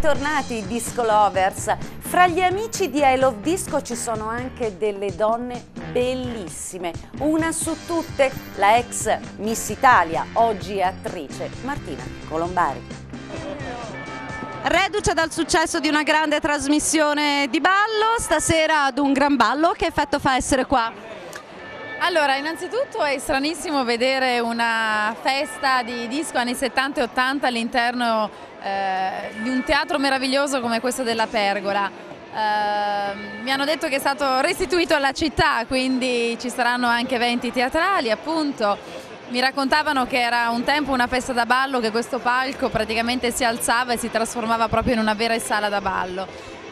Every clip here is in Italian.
bentornati Disco Lovers. Fra gli amici di I Love Disco ci sono anche delle donne bellissime. Una su tutte, la ex Miss Italia, oggi attrice, Martina Colombari. Reduce dal successo di una grande trasmissione di ballo, stasera ad un gran ballo, che effetto fa essere qua? Allora, innanzitutto è stranissimo vedere una festa di disco anni 70 e 80 all'interno eh, di un teatro meraviglioso come questo della Pergola. Eh, mi hanno detto che è stato restituito alla città, quindi ci saranno anche eventi teatrali, appunto. Mi raccontavano che era un tempo una festa da ballo, che questo palco praticamente si alzava e si trasformava proprio in una vera sala da ballo.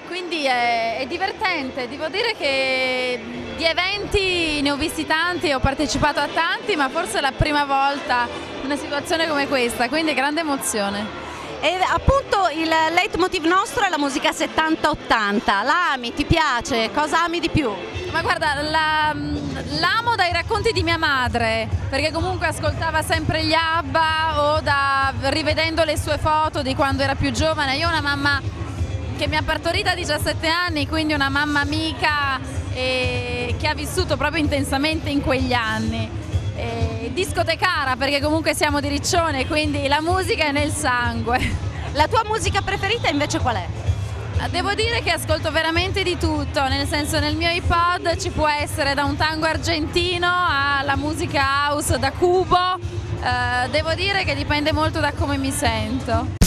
Quindi è, è divertente, devo dire che di eventi ne ho visti tanti, ho partecipato a tanti, ma forse è la prima volta in una situazione come questa, quindi grande emozione. E appunto il leitmotiv nostro è la musica 70-80, la ami, ti piace, cosa ami di più? Ma guarda, l'amo dai racconti di mia madre, perché comunque ascoltava sempre gli ABBA o da, rivedendo le sue foto di quando era più giovane. Io ho una mamma che mi ha partorita a 17 anni, quindi una mamma amica e che ha vissuto proprio intensamente in quegli anni. E discotecara perché comunque siamo di Riccione, quindi la musica è nel sangue. La tua musica preferita invece qual è? Devo dire che ascolto veramente di tutto, nel senso nel mio iPod ci può essere da un tango argentino alla musica house da cubo, eh, devo dire che dipende molto da come mi sento.